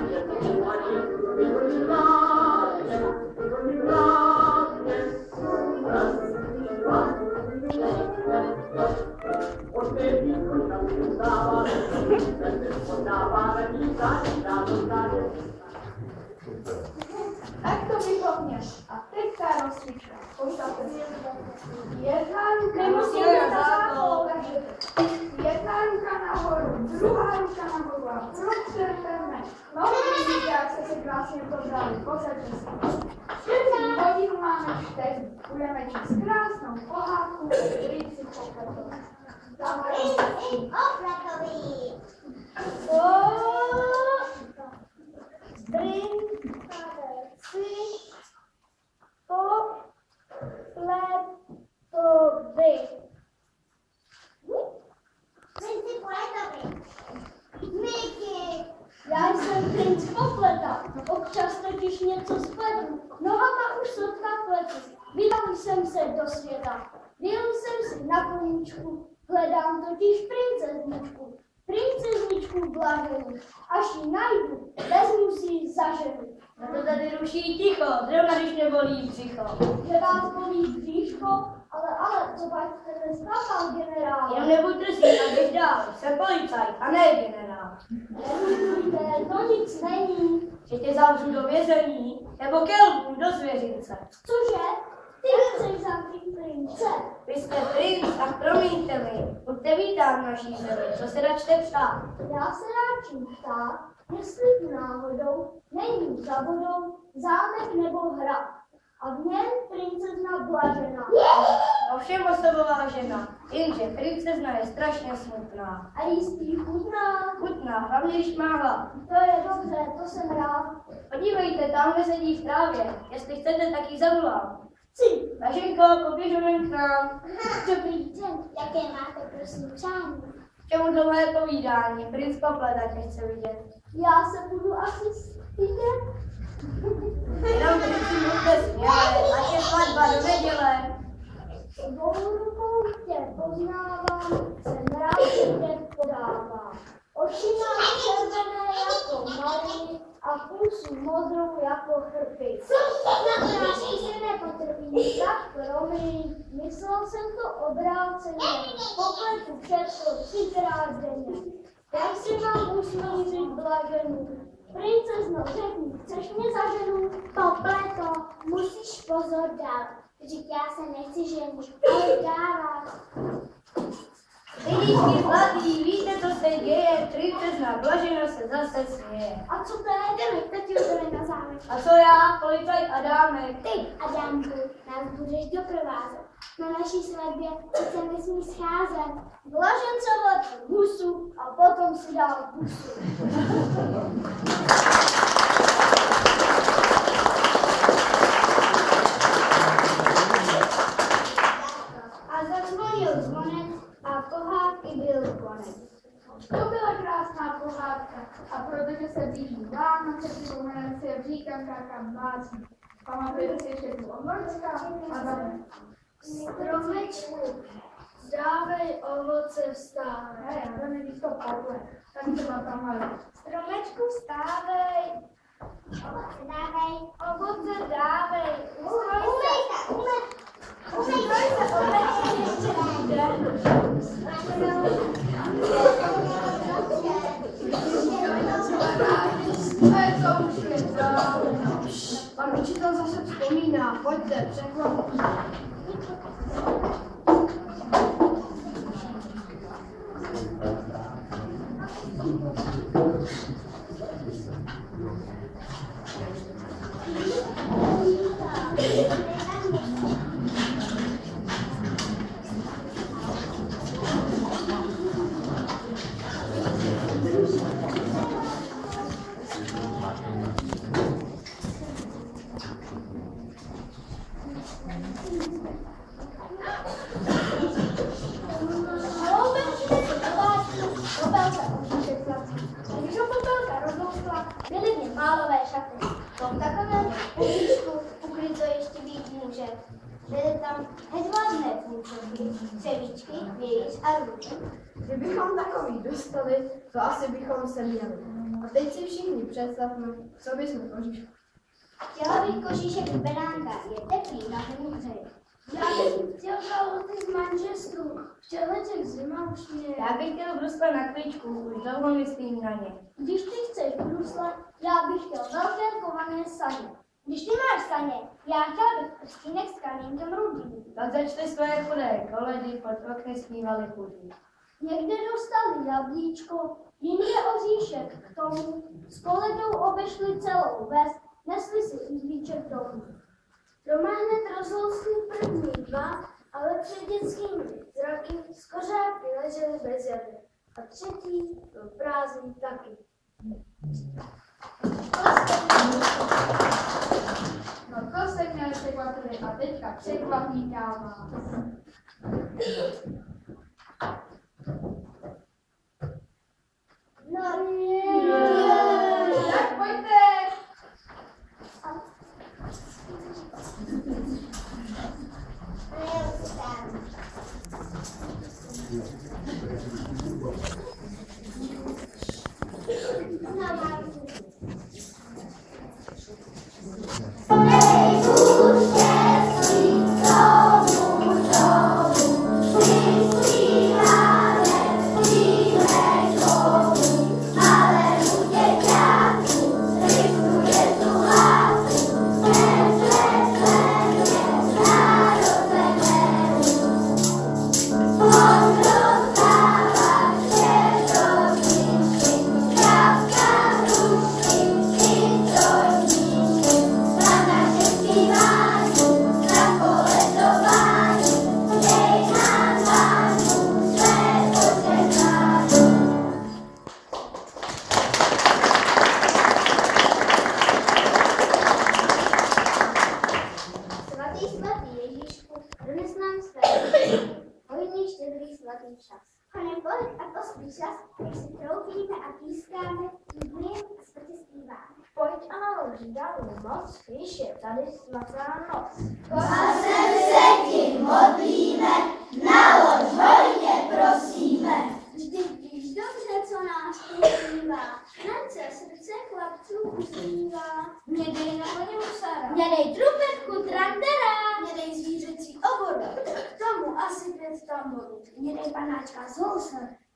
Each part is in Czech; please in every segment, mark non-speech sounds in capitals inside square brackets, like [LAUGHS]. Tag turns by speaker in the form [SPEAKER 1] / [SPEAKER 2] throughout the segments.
[SPEAKER 1] Tak druhá ruka nahoru a prostřelíme. No, vidíte, jak jste se krásně pozdali. Posaďte se. Čtyři hodinu máme čtyři. Budeme číst krásnou pohádku, který si popletl.
[SPEAKER 2] Popletovi. Já jsem princ Popleta, občas totiž něco spletu, nohama už sotka pletu. Vydal jsem se do světa, vyjel jsem si na koníčku, hledám totiž princezničku, princezničku blaženou, až ji najdu, vezmu si ji za ženu.
[SPEAKER 3] Na to tady ruší ticho, zrovna když nebolí břicho.
[SPEAKER 2] Že vás bolí bříško, ale, ale, co pak chcete snapal, generál?
[SPEAKER 3] Jenom nebuď drsný a běž dál, jsem policajt a ne generál.
[SPEAKER 2] Nemluvte, to nic není.
[SPEAKER 3] Že tě zavřu do vězení, nebo kelbu do zvěřince.
[SPEAKER 2] Cože? Ty chceš zavřít prince.
[SPEAKER 3] Vy jste princ a promiňte mi, buďte vítán v naší zemi, co se račte přát.
[SPEAKER 2] Já se ráčím ptát, jestli tu náhodou není za vodou zámek nebo hrad. A v něm princezna blažená.
[SPEAKER 3] Ovšem osobová žena, jenže princezna je strašně smutná.
[SPEAKER 2] A jistý chutná.
[SPEAKER 3] Chutná, hlavně když má hlad.
[SPEAKER 2] To je dobře, to jsem rád.
[SPEAKER 3] Podívejte, tam kde sedí v trávě, jestli chcete, tak ji zavolám.
[SPEAKER 2] Chci.
[SPEAKER 3] Vašenko, poběž onen k nám.
[SPEAKER 2] Dobrý den, jaké máte prosím přání?
[SPEAKER 3] K čemu dlouhé povídání, princ Popleta tě chce vidět.
[SPEAKER 2] Já se budu asi stydět.
[SPEAKER 3] Jenom princi mluvte směle, ať je svatba do neděle.
[SPEAKER 2] Dvou rukou tě poznávám, jsem rád, že tě podávám. Oči mám červené jako malý a pusu modrou jako chrpy. Na se nepotrpí, tak promiň, myslel jsem to obráceně, popletu všechno třikrát denně. Jak si mám usmířit blaženou? Princezno, řekni, chceš mě za ženu? Popleto, musíš pozor dát. Vždyť já se nechci ženit, ale dávat.
[SPEAKER 3] Vidíš, zlatý, víte, co se děje, princezna Blažena se zase směje.
[SPEAKER 2] A co to je? Jdeme, teď jdeme na zámek.
[SPEAKER 3] A co já, policajt Adámek?
[SPEAKER 2] Ty, Adamku, nás budeš doprovázet. Na naší svatbě se nesmí scházet. Blažence vletu husu a potom si dal pusu. [LAUGHS]
[SPEAKER 1] To byla krásná pohádka a protože se blíží Vánoce, připomeneme si, jak říká káka básní. Pamatujete si ještě tu omlčka a tam
[SPEAKER 2] Stromečku, dávej ovoce vstávej.
[SPEAKER 1] Ne, to není to podle. Tak třeba tamhle.
[SPEAKER 2] Stromečku vstávej, ovoce dávej, ovoce dávej. Ustroj se, ustroj se, obecně ještě
[SPEAKER 1] To Pan učitel zase vzpomíná, pojďte, překvapí. Představme, co bychom kožišku.
[SPEAKER 2] Chtěla bych kožíšek beránka, je teplý na hůře. Já bych chtěl kalhoty z Manchesteru. Včera těch zima už mě.
[SPEAKER 3] Já bych chtěl brusle na klíčku, už dlouho myslím na ně.
[SPEAKER 2] Když ty chceš brusle, já bych chtěl velké kované saně. Když ty máš saně, já chtěla bych prstínek s kamínkem rudým.
[SPEAKER 3] Tak začte svoje chudé koledy, pod okny zpívali chudí.
[SPEAKER 2] Někde dostali jablíčko, jinde oříšek k tomu. S koledou obešli celou ves, nesli si uzlíček domů. Doma hned rozhousli první dva, ale před dětskými zraky z kořápky leželi bez jedy. A třetí byl prázdný taky.
[SPEAKER 1] No to se mě překvapili a teďka překvapí já vás.
[SPEAKER 2] No když je tady svatá noc. Vždyť víš dobře, co nás prožívá. Nance srdce chlapců usmívá. Na koně musara. Mě dej trubetku dej zvířecí oboru. K tomu asi pět tamborů. Mě dej panáčka z housle.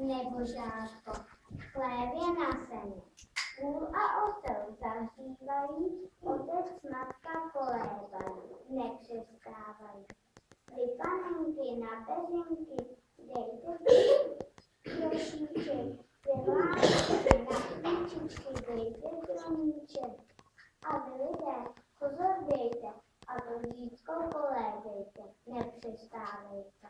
[SPEAKER 2] nebožářko v chlévě na zemi. Půl a otel zahřívají, otec matka kolébají, nepřestávají. Vy panenky na peřinky, dejte trošíček, děláčky na klíčičky, dejte dromíček. A vy lidé, pozor dejte, a to dítko kolédejte, nepřestávejte.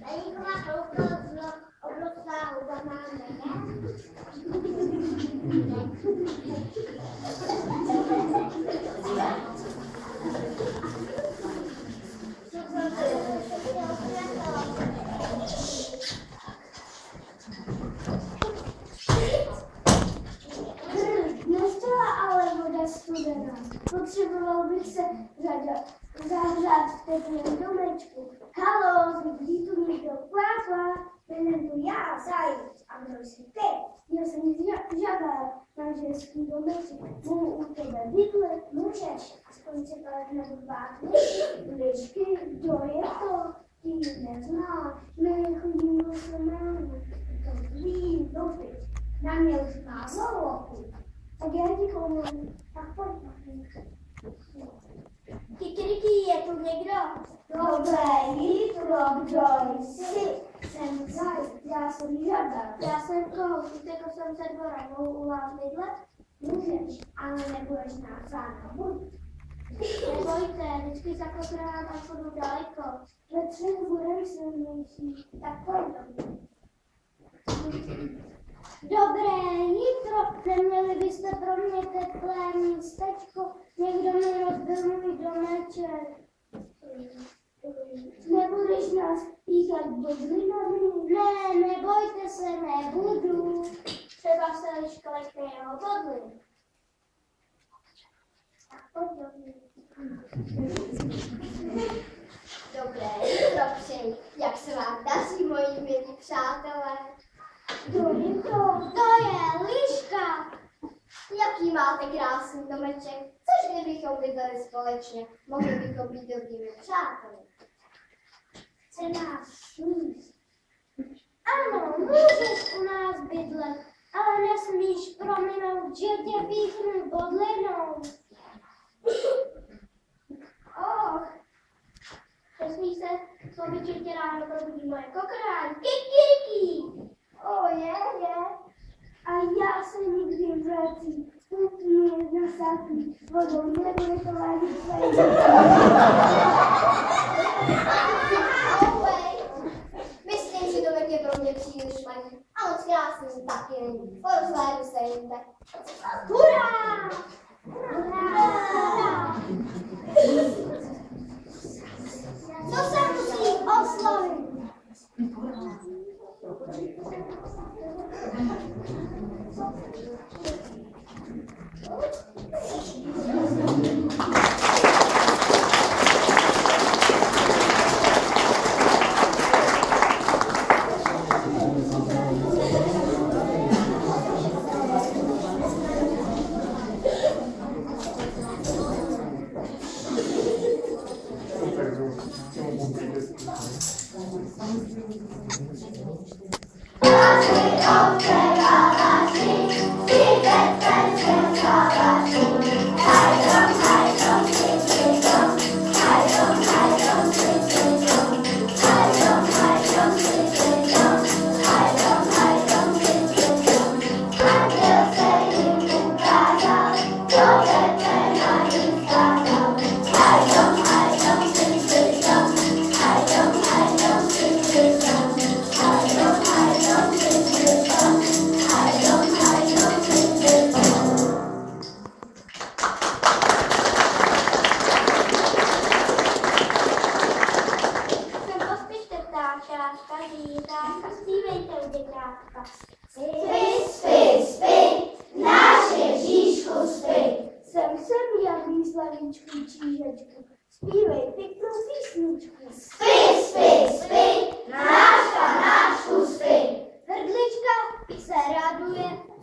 [SPEAKER 2] Zajímavá obrovská, obrovská huba máme, ne? Dnes byla ale voda studená. Potřeboval bych se zada- zahřát v teplém domečku. Tu já, jsem žádá na ženský domeček. Mohu u tebe bydlet? Můžeš, aspoň si pak nadbát lišky. Kdo je to? Ty ji neznáš. My chodíme se jméno. To vím, dopiš. Na mě už má zloku. Tak já ti omluvím. Tak pojď, Kikiriki, je tu někdo? Dobré jítro, kdo jsi? Jsem Zaj, já jsem Žada. Já jsem koho, utekl jsem se dvora, mohu u vás bydlet? Můžeš, ale nebudeš nás zároveň. Nebojte, vždycky za kokrát a chodu daleko. Ve třech budeme silnější, tak pojď do mě. Dobré jítro, neměli byste pro mě teplé místečko, někdo mi rozbil můj domeček. Nebudeš nás píchat bodlinami? Ne, nebojte se, nebudu. Třeba se liška lekne jeho bodlin.
[SPEAKER 4] Dobré přeji. Jak se vám daří, moji milí přátelé?
[SPEAKER 2] Je to? To je liška.
[SPEAKER 4] Jaký máte krásný domeček? Což kdybychom bydleli společně? Mohli bychom být dobrými přáteli.
[SPEAKER 2] Chce nás sníst. Ano, můžeš u nás bydlet, ale nesmíš prominout, že tě píchnu bodlinou. Och, nesmíš se, co by tě tě ráno probudí moje kokrál. Kikiriki! O, je, je. A já se nikdy vrací. Úplně nasáklý vodou, nebude to
[SPEAKER 4] Ohoj. Myslím, že domek je pro mě příliš malý. A moc krásný taky není. Porozhlédnu se jinde.
[SPEAKER 2] Hurá! Hurá! Co se musí oslovit? Thank you.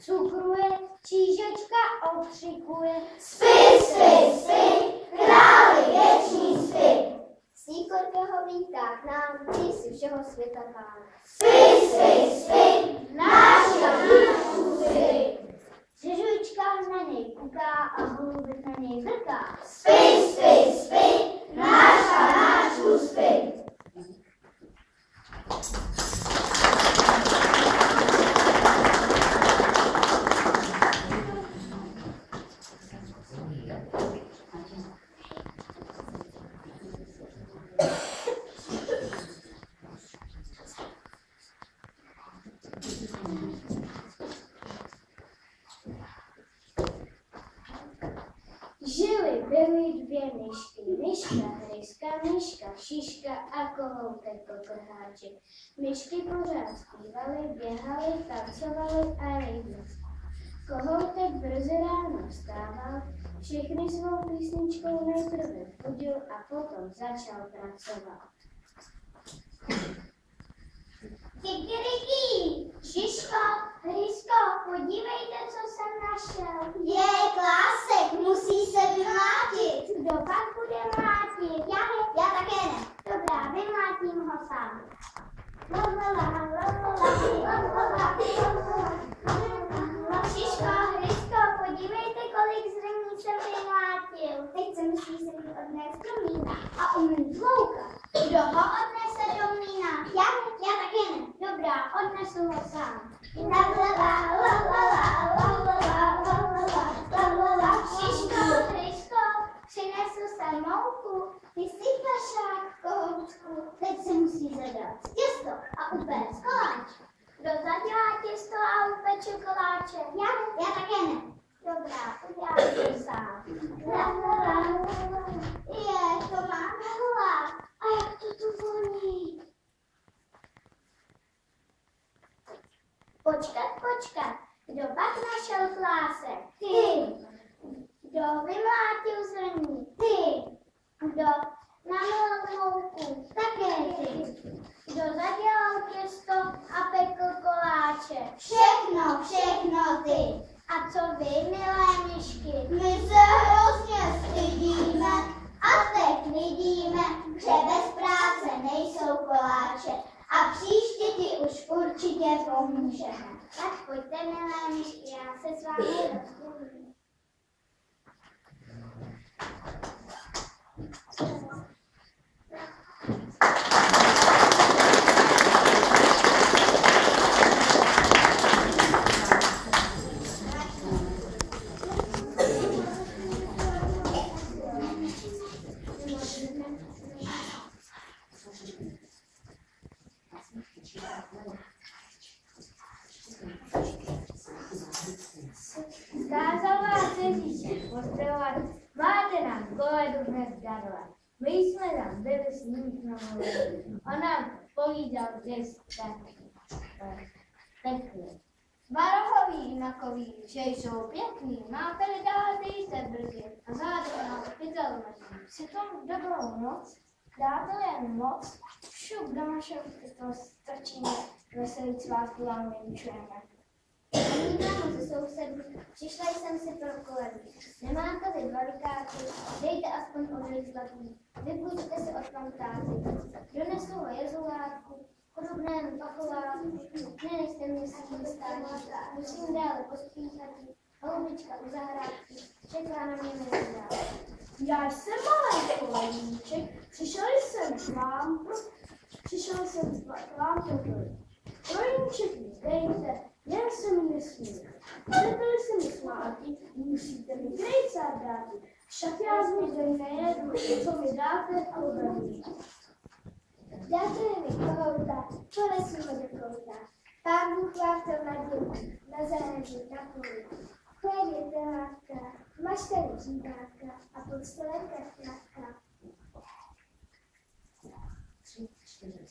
[SPEAKER 2] Cukruje, čížečka okřikuje.
[SPEAKER 4] Spí, spí, spí, králi věčný spí. Síkorka ho vítá k nám, ty si všeho světa pán. Spí, spí, spí, náška nášku spí.
[SPEAKER 2] Řežučka na něj kuká a holubek na něj vrká.
[SPEAKER 4] Spí, spí, spí, náška nášku spí.
[SPEAKER 2] Žili byly dvě myšky, myška, hryska, myška, šiška a kohoutek kotrháček. Myšky pořád zpívaly, běhaly, tancovaly a rejdly. Kohoutek brzy ráno vstával, všechny svou písničkou nejprve budil a potom začal pracovat.
[SPEAKER 4] Kikiriki,
[SPEAKER 2] Žižko, Hrysko, podívejte, co jsem našel.
[SPEAKER 4] Je, klásek, musí se vymlátit.
[SPEAKER 2] Kdo pak bude mlátit?
[SPEAKER 4] Já ne. Já také ne.
[SPEAKER 2] Dobrá, vymlátím ho sám. Žižko, Hrysko, podívejte, kolik zrní jsem vymlátil. Teď se musí se mi odnést do mína a umím dlouka. Kdo ho odnést?
[SPEAKER 4] La, la, la.
[SPEAKER 2] Šiško, Hryško, přinesu sem mouku.
[SPEAKER 4] Ty jsi pašák, kohoutku. Teď se musí zadat těsto a upéct koláč.
[SPEAKER 2] Kdo zadělá těsto a upeče koláče?
[SPEAKER 4] Já, já také ne.
[SPEAKER 2] Dobrá, udělám to sám.
[SPEAKER 4] Je, to má hlad.
[SPEAKER 2] A jak to tu voní? Počkat, počkat. Kdo pak našel klásek? Ty. Kdo vymlátil zrní? Ty. Kdo namil mouku? Také ty. Kdo zadělal těsto a pekl koláče?
[SPEAKER 4] Všechno, všechno ty.
[SPEAKER 2] A co vy, milé myšky?
[SPEAKER 4] My se hrozně stydíme a teď vidíme, že bez práce nejsou koláče. A příště ti už určitě pomůžeme.
[SPEAKER 2] Tak pojďte, milé já se s vámi rozmluvím.
[SPEAKER 3] Skázal vás Ježíšek pozdravovat, máte nám koledu dnes darovat. My jsme tam byli s ním na mluvě. On nám povídal, že pekli.
[SPEAKER 2] Barohoví inakoví, že jsou pěkný, dát se brzy a zároveň nás pytel maží.
[SPEAKER 3] Si tomu dobrou noc, dáte jen moc, šup do našeho pytel strčíme, veselý svátku vám vyučujeme.
[SPEAKER 2] Vítám ze sousedů, přišla jsem si pro kolegu. Nemáte-li velikáky, dejte aspoň odlik zlatý. Vypůjčte si od fantázy. Donesu ho jezulátku, chudobnému pachovátku, nenejste mě s tím stáčí. Musím dále pospíchat, holubička u zahrádky, čeká na mě nezdá.
[SPEAKER 3] Já jsem malý koleníček, přišel jsem k vám, přišel jsem k vám pro Koleníček mi dejte, jen se mi nesmíte. Chcete-li musíte mi krejcát dát. Však já z nich nejedu, co mi dáte a já
[SPEAKER 2] to je kohouta, co nesmí hodně kohouta. Pán Bůh vás to na na zahradí, na poli. To je jedna dělátka, máš tady říkátka a pod stolem kartátka. Tři, čtyři,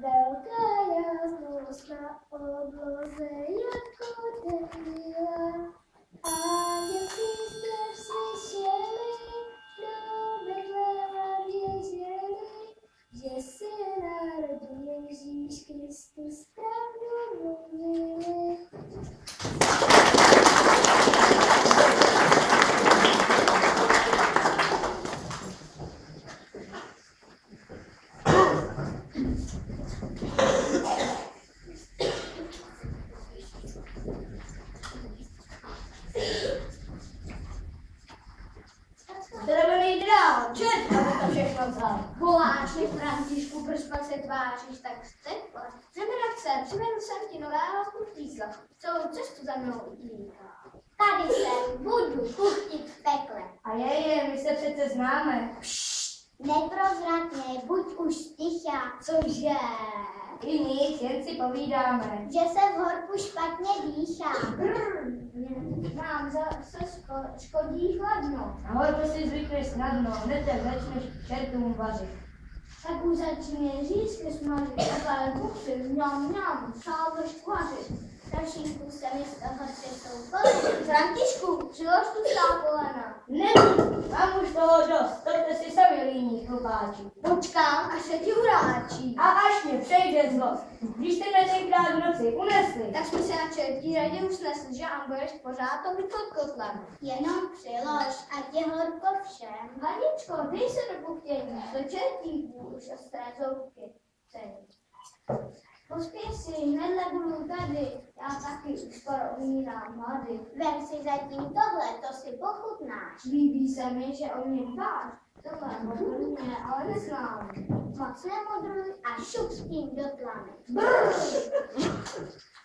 [SPEAKER 2] Velká jasnost na obloze jako tequila. Anděl jste slyšeli, do Betléma ukážeš tak vztekle. Přeměnak se, přivedl jsem ti nového kuchtíka. Celou cestu za mnou utíká.
[SPEAKER 4] Tady kuchtit v pekle.
[SPEAKER 3] A je, je, my se přece známe.
[SPEAKER 4] Neprozradně, buď už ticha,
[SPEAKER 2] Cože?
[SPEAKER 3] I nic, jen si povídáme.
[SPEAKER 4] že se v horku špatně dýchá.
[SPEAKER 2] Nám zase ško- škodí chladno.
[SPEAKER 3] A horko si zvykneš snadno, hned začneš čertům vařit.
[SPEAKER 2] Tak už začínej řízky smažit, takhle buchty, mňam, mňam, šáleš kvařit.
[SPEAKER 4] Z toho třesou koly.
[SPEAKER 2] Františku, přilož tu stápolena.
[SPEAKER 3] Ne, mám už toho dost, stoďte si sami líní chlupáči.
[SPEAKER 2] Počkám, až se ti uráčí.
[SPEAKER 3] A až mě přejde zlost, když jste mě tenkrát v noci unesli,
[SPEAKER 2] Tak jsme se na čertí radě usnesli, že a budeš pořád to pod kotlem.
[SPEAKER 4] Jenom přilož, ať je horko všem.
[SPEAKER 2] Haničko, dej se do do čertíků už ostré zoubky. Ceň. Pospěš si, hnedle budu tady, já taky už skoro umírám hlady.
[SPEAKER 4] Vem si zatím tohle, to si pochutnáš.
[SPEAKER 2] Líbí se mi, že o mě dbáš, tohle modrně, ale neznám.
[SPEAKER 4] Moc nemodruj a šup s tím do tlamy. [LAUGHS]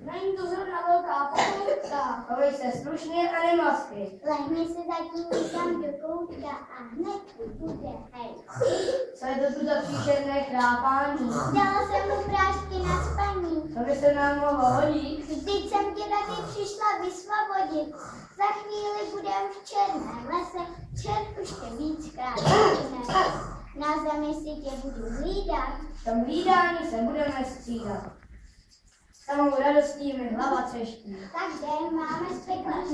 [SPEAKER 2] Není to zrovna velká pochoutka.
[SPEAKER 3] chovej se slušně a nemasky.
[SPEAKER 4] Lehni si zatím někam do koutka a hned bude hej.
[SPEAKER 3] Co je to tu za příšerné chrápání?
[SPEAKER 4] Dala jsem mu prášky na spaní.
[SPEAKER 3] To by se nám mohlo hodit.
[SPEAKER 4] Vždyť jsem tě tady přišla vysvobodit. Za chvíli budem v černém lese, čert už tě víckrát nevíme. Na zemi si tě budu hlídat.
[SPEAKER 3] V tom hlídání se budeme střídat. Samou radostí mi hlava třeští.
[SPEAKER 4] Tak jdem, máme spekla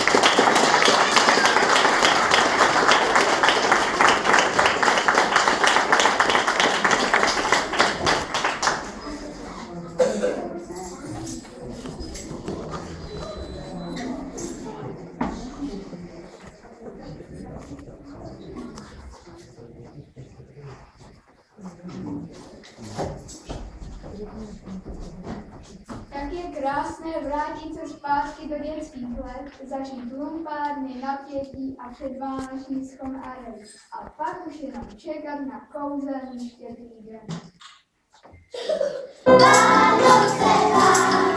[SPEAKER 4] [LAUGHS]
[SPEAKER 1] Jak je krásné vrátit se zpátky do dětských let, zažít lumpárny, napětí a předvánoční schon a rej. A pak už jenom čekat na kouzelný štědrý den.
[SPEAKER 5] Děkujeme